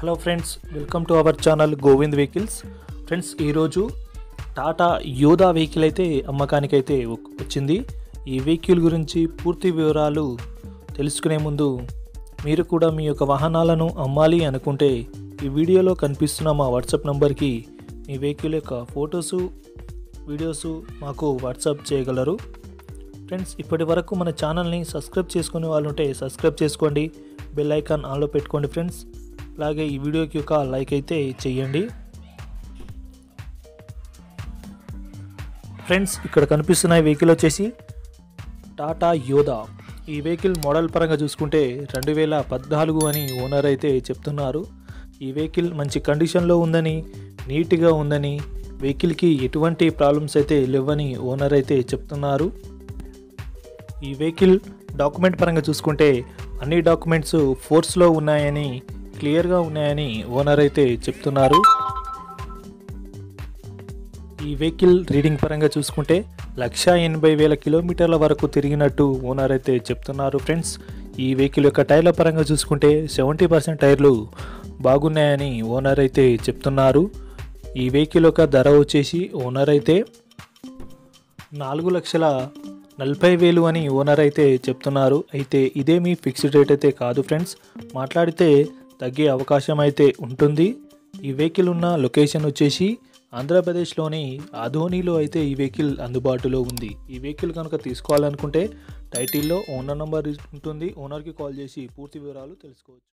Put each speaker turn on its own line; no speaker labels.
Hello friends welcome to our channel Govind vehicles friends ఈరోజు టాటా యోధా vehicle అయితే అమ్మకానికి అయితే వచ్చింది. ఈ వెహికల్ గురించి పూర్తి వివరాలు తెలుసుకునే ముందు మీరు కూడా మీ యొక్క వాహనాలను అమ్మాలి అనుకుంటే ఈ వీడియోలో కనిపిస్తున్న మా వాట్సాప్ నంబర్కి మీ వెహికల్ యొక్క ఫొటోసు వీడియోసు మాకు వాట్సాప్ చేయగలరు. ఫ్రెండ్స్ ఇప్పటి వరకు మన ఛానల్ని సబ్స్క్రైబ్ చేసుకునే వాళ్ళు ఉంటే సబ్స్క్రైబ్ చేసుకోండి. బెల్ ఐకాన్ ఆన్లో పెట్టుకోండి ఫ్రెండ్స్ అలాగే ఈ వీడియోకి ఒక లైక్ అయితే చేయండి ఫ్రెండ్స్ ఇక్కడ కనిపిస్తున్న ఈ వెహికల్ వచ్చేసి టాటా యోధా. ఈ వెహికల్ మోడల్ పరంగా చూసుకుంటే రెండు వేల పద్నాలుగు అని ఓనర్ అయితే చెప్తున్నారు. ఈ వెహికల్ మంచి కండిషన్లో ఉందని నీట్గా ఉందని వెహికల్కి ఎటువంటి ప్రాబ్లమ్స్ అయితే లేవని ఓనర్ అయితే చెప్తున్నారు. ఈ వెహికల్ డాక్యుమెంట్ పరంగా చూసుకుంటే అన్ని డాక్యుమెంట్స్ ఫోర్స్లో ఉన్నాయని క్లియర్గా ఉన్నాయని ఓనర్ అయితే చెప్తున్నారు. ఈ వెహికల్ రీడింగ్ పరంగా చూసుకుంటే లక్ష ఎనభై వేల కిలోమీటర్ల వరకు తిరిగినట్టు ఓనర్ అయితే చెప్తున్నారు ఫ్రెండ్స్. ఈ వెహికల్ యొక్క టైర్ల పరంగా చూసుకుంటే సెవెంటీ పర్సెంట్ టైర్లు బాగున్నాయని ఓనర్ అయితే చెప్తున్నారు. ఈ వెహికల్ యొక్క ధర వచ్చేసి ఓనర్ అయితే నాలుగు లక్షల నలభై వేలు అని ఓనర్ అయితే చెప్తున్నారు. అయితే ఇదేమీ ఫిక్స్డ్ రేట్ అయితే కాదు ఫ్రెండ్స్. మాట్లాడితే తగ్గే అవకాశం అయితే ఉంటుంది. ఈ వెహికల్ ఉన్న లొకేషన్ వచ్చేసి ఆంధ్రప్రదేశ్లోని ఆధోనిలో అయితే ఈ వెహికల్ అందుబాటులో ఉంది. ఈ వెహికల్ కనుక తీసుకోవాలనుకుంటే టైటిల్లో ఓనర్ నంబర్ ఉంటుంది. ఓనర్కి కాల్ చేసి పూర్తి వివరాలు తెలుసుకోవచ్చు.